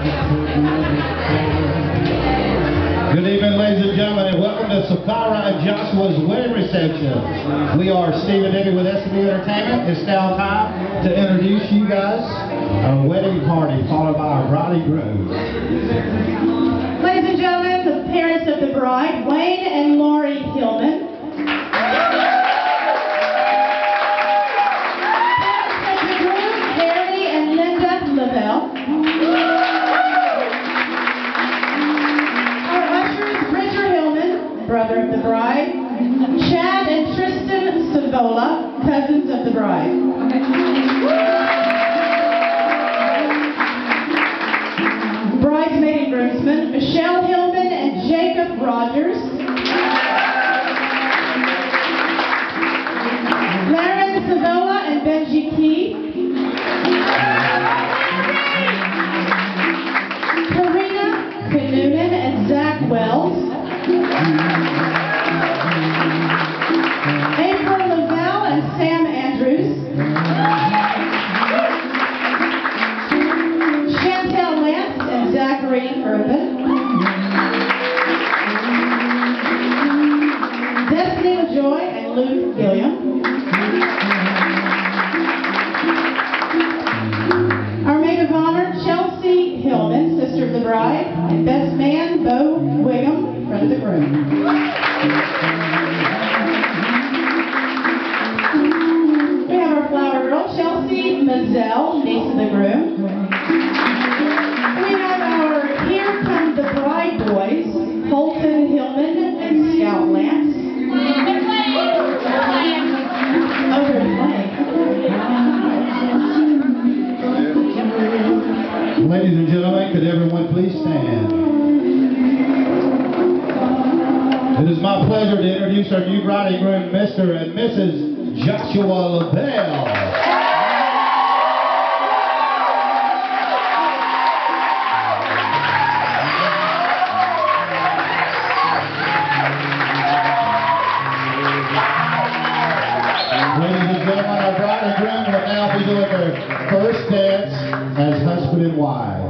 Good evening, ladies and gentlemen, and welcome to Sakara and Joshua's wedding reception. We are Steve and Debbie with S&D Entertainment. It's now time to introduce you guys our wedding party, followed by our bride and groom. Ladies and gentlemen, the parents of the bride, Wayne Tristan cousins of the bride. Bridesmaid and groomsmen, Michelle Hillman and Jacob Rogers. Laren Savola and Benji Key. Zachary Urban. Destiny LaJoy and Luke Gilliam. Our maid of honor, Chelsea Hillman, sister of the bride, and best man, Bo Wiggum, friend of the groom. Is my pleasure to introduce our new bride and groom, Mr. and Mrs. Joshua Levelle. Gentlemen, our bride and groom will now be doing their first dance as husband and wife.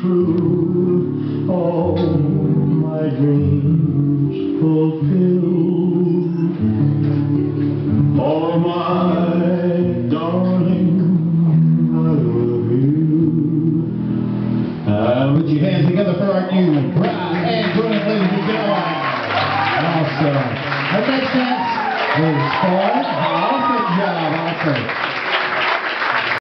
true, all my dreams fulfill. Oh, my darling, I love you. And Put your hands together for our new bride and groom, ladies and gentlemen. Awesome. Our next dance is for awesome job, awesome.